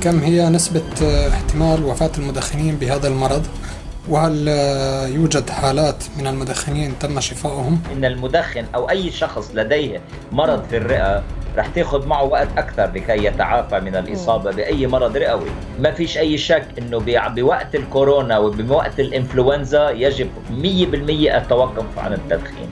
كم هي نسبة احتمال وفاة المدخنين بهذا المرض؟ وهل يوجد حالات من المدخنين تم شفائهم؟ إن المدخن أو أي شخص لديه مرض في الرئة رح تاخذ معه وقت أكثر لكي يتعافى من الإصابة بأي مرض رئوي. ما فيش أي شك إنه بوقت الكورونا وبوقت الإنفلونزا يجب 100% التوقف عن التدخين.